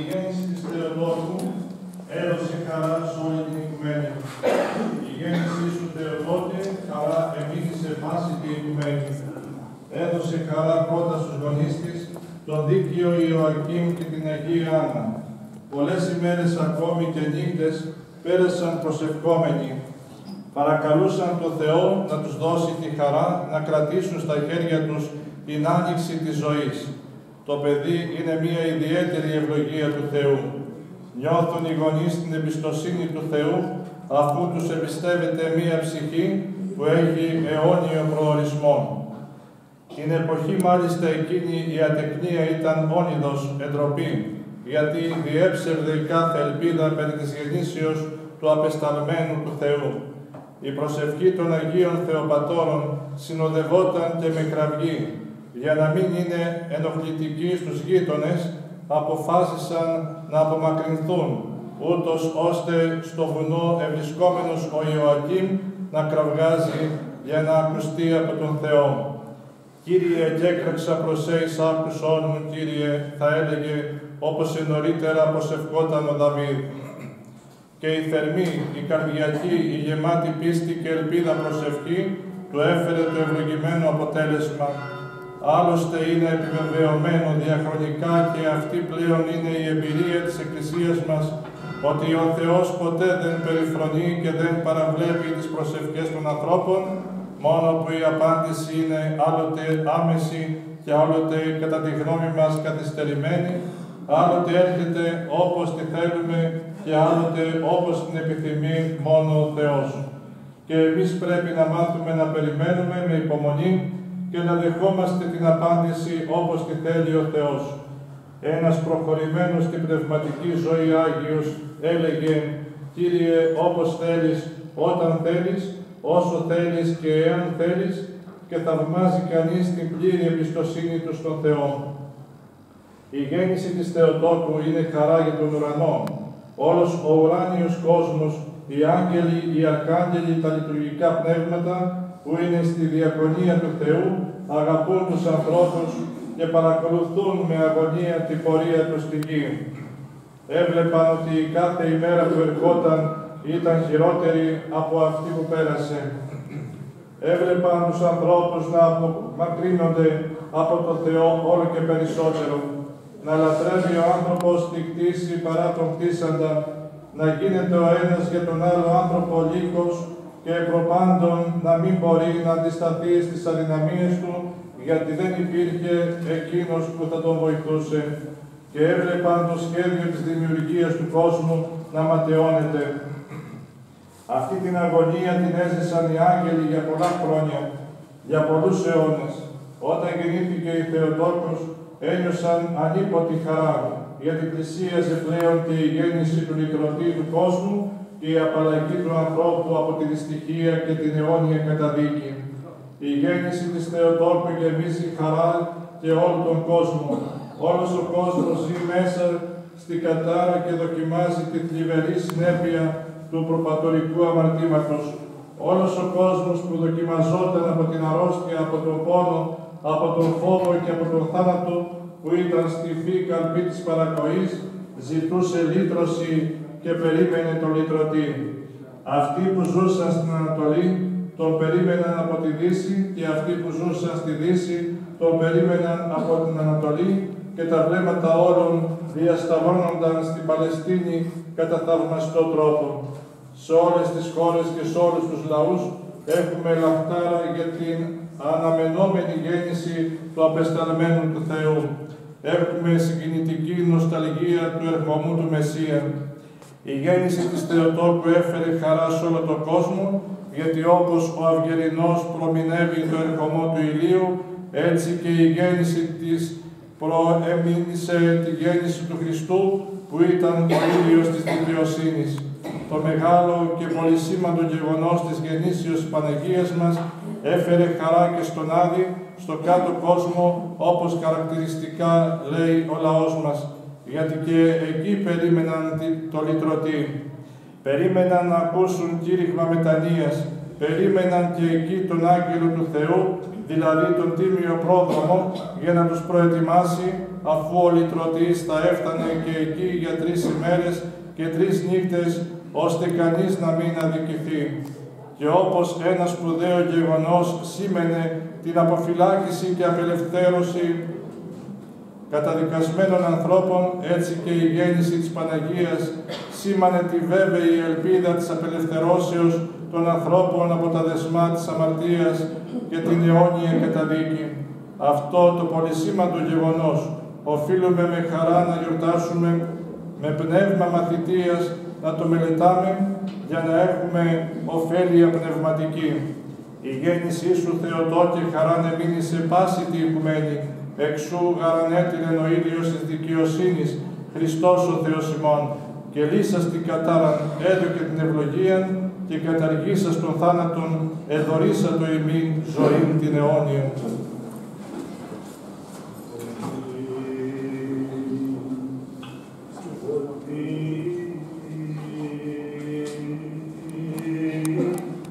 Η γέννηση της Θεοτόκου έδωσε χαρά σε όλη την οικουμένη. Η γέννησή σου Θεοτόκε χαρά εμείνει σε πάση την οικουμένη. Έδωσε χαρά πρώτα στους γονείς της, τον δίκαιο Ιωακήμ και την Αγία Άννα. Πολλές ημέρες ακόμη και νύχτες πέρασαν προσευχόμενοι. Παρακαλούσαν τον Θεό να τους δώσει τη χαρά να κρατήσουν στα χέρια τους την άνοιξη της ζωής. Το παιδί είναι μια ιδιαίτερη ευλογία του Θεού. Νιώθουν οι γονείς την εμπιστοσύνη του Θεού αφού τους εμπιστεύεται μια ψυχή που έχει αιώνιο προορισμό. Την εποχή μάλιστα εκείνη η ατεκνία ήταν όνειδος, εντροπή, γιατί διέψευδε η κάθε ελπίδα περί της γεννήσεως του απεσταλμένου του Θεού. Η προσευχή των Αγίων Θεοπατώρων συνοδευόταν και με κραυγή, για να μην είναι ενοχλητικοί στους γείτονες, αποφάσισαν να απομακρυνθούν, ούτως ώστε στο βουνό ευρισκόμενος ο Ιωακήμ να κραυγάζει για να ακουστεί από τον Θεό. Κύριε, εγκέκραξα προς εις άκουσόν μου, Κύριε, θα έλεγε, όπως νωρίτερα προσευχόταν ο Δαβίδ. Και η θερμή, η καρδιακή, η γεμάτη πίστη και ελπίδα προσευχή του έφερε το ευλογημένο αποτέλεσμα. Άλλωστε είναι επιβεβαιωμένο διαχρονικά και αυτή πλέον είναι η εμπειρία της Εκκλησίας μας ότι ο Θεός ποτέ δεν περιφρονεί και δεν παραβλέπει τις προσευχές των ανθρώπων, μόνο που η απάντηση είναι άλλοτε άμεση και άλλοτε κατά τη γνώμη μας καθυστερημένη, άλλοτε έρχεται όπως τη θέλουμε και άλλοτε όπως την επιθυμεί μόνο ο Θεός. Και εμείς πρέπει να μάθουμε να περιμένουμε με υπομονή και να δεχόμαστε την απάντηση όπως τη θέλει ο Θεός. Ένας προχωρημένος στην πνευματική ζωή Άγιος έλεγε «Κύριε, όπως θέλεις, όταν θέλεις, όσο θέλεις και εάν θέλεις» και θαυμάζει κανείς την πλήρη εμπιστοσύνη του στον Θεό. Η γέννηση της Θεοτόκου είναι χαρά για τον ουρανό. Όλος ο ουράνιος κόσμος, οι άγγελοι, οι αρκάγγελοι, τα λειτουργικά πνεύματα που είναι στη διακονία του Θεού, αγαπούν τους ανθρώπους και παρακολουθούν με αγωνία την πορεία τους στη γη. Έβλεπαν ότι η κάθε ημέρα που ερχόταν ήταν χειρότερη από αυτή που πέρασε. Έβλεπαν τους ανθρώπους να απομακρύνονται από το Θεό όλο και περισσότερο. Να λατρεύει ο άνθρωπος τη κτήση παρά τον κτίσαντα, να γίνεται ο ένας για τον άλλο άνθρωπο λύκος και προπάντων να μην μπορεί να αντισταθεί στις αδυναμίες του, γιατί δεν υπήρχε εκείνος που θα τον βοηθούσε. Και έβλεπαν το σχέδιο της δημιουργίας του κόσμου να ματαιώνεται. Αυτή την αγωνία την έζησαν οι άγγελοι για πολλά χρόνια, για πολλούς αιώνες. Όταν γεννήθηκε η Θεοτόκος, ένιωσαν ανίποτη χαρά, γιατί πλησίαζε πλέον και η γέννηση του λυτρωτή του κόσμου και η απαλλαγή του ανθρώπου από τη δυστυχία και την αιώνια καταδίκη. Η γέννηση της Θεοτόκου γεμίζει χαρά και όλο τον κόσμο. Όλος ο κόσμος ζει μέσα στην κατάρα και δοκιμάζει τη θλιβερή συνέπεια του προπατορικού αμαρτήματος. Όλος ο κόσμος που δοκιμαζόταν από την αρρώστια, από τον πόνο, από τον φόβο και από τον θάνατο που ήταν στη φύ καρπή της παρακοής, ζητούσε λύτρωση και περίμενε τον λυτρωτή. Αυτοί που ζούσαν στην Ανατολή τον περίμεναν από τη Δύση και αυτοί που ζούσαν στη Δύση τον περίμεναν από την Ανατολή και τα βλέμματα όλων διασταυρώνονταν στην Παλαιστίνη κατά θαυμαστό τρόπο. Σε όλες τις χώρες και σε όλους τους λαούς έχουμε λαχτάρα για την αναμενόμενη γέννηση του απεσταλμένου του Θεού. Έχουμε συγκινητική νοσταλγία του ερχομού του Μεσσία. Η γέννηση της Θεοτόκου έφερε χαρά σε όλο τον κόσμο, γιατί όπως ο Αυγερινός προμηνεύει το ερχομό του ηλίου, έτσι και η γέννηση της προεμήνυσε τη γέννηση του Χριστού, που ήταν ο ήλιος της δικαιοσύνης. Το μεγάλο και πολυσήμαντο γεγονός της γεννήσεως της Παναγίας μας έφερε χαρά και στον Άδη, στο κάτω κόσμο, όπως χαρακτηριστικά λέει ο λαός μας, γιατί και εκεί περίμεναν το λυτρωτή. Περίμεναν να ακούσουν κήρυγμα μετανοίας, περίμεναν και εκεί τον Άγγελο του Θεού, δηλαδή τον Τίμιο Πρόδρομο, για να τους προετοιμάσει αφού ο λυτρωτής θα έφτανε και εκεί για τρεις ημέρες και τρεις νύχτες, ώστε κανείς να μην αδικηθεί. Και όπως ένα σπουδαίο γεγονός σήμαινε την αποφυλάκηση και απελευθέρωση καταδικασμένων ανθρώπων, έτσι και η γέννηση της Παναγίας σήμανε τη βέβαιη ελπίδα της απελευθερώσεως των ανθρώπων από τα δεσμά της αμαρτίας και την αιώνια καταδίκη. Αυτό το πολυσήμαντο γεγονός οφείλουμε με χαρά να γιορτάσουμε με πνεύμα μαθητείας να το μελετάμε για να έχουμε ωφέλεια πνευματική. Η γέννησή σου Θεοτόκε χαρά να μείνει σε πάση τη οικουμένη, εξού γαρανέτηρεν ο ήλιος της δικαιοσύνης, Χριστός ο Θεός ημών, και λύσας την κατάραν έδωκε την ευλογία και καταργήσας τον θάνατον εδωρήσα το ημίν ζωήν την αιώνια.